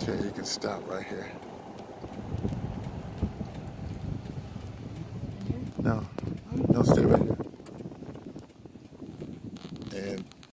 tell you, you can stop right here. No, no, stay right here.